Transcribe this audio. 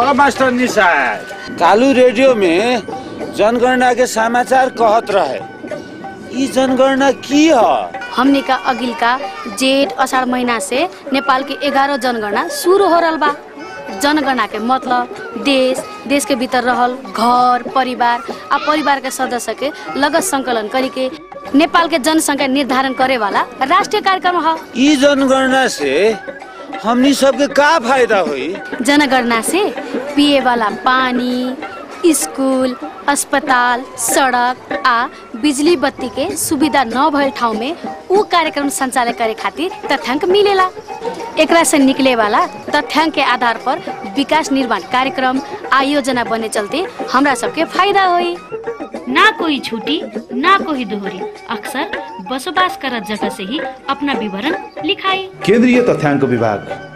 हाँ मास्टर निशार कालू रेडियो में जनगणना के समाचार कहत रहे। ई जनगणना की ह? हमने का अगिल का जेठ अषाढ़ महीना से नेपाल के ग्यारह जनगणना शुरू हो रहा बा। जनगणना के मतलब देश देश के भीतर रहल घर परिवार आ परिवार के सदस्य के लगत संकलन करी के नेपाल के जनसंख्या निर्धारण करे वाला राष्ट्रीय कार्यक्रम है। ई जनगणना से हमनी सबके का फायदा होई? जनगणना से पिए वाला पानी स्कूल अस्पताल सड़क आ बिजली बत्ती के सुविधा न भइल ठाउँ में ऊ कार्यक्रम संचालन करे खातिर तथ्याङ्क मिलेला। एकरा से निकले वाला तथ्याङ्क के आधार पर विकास निर्माण कार्यक्रम आयोजना बने चलते हमरा सबके फायदा होई। ना कोई छुट्टी ना कोई दोहरी। अक्सर बसोबास करत जगह से ही अपना विवरण लिखाई केन्द्रीय तथ्याङ्क विभाग।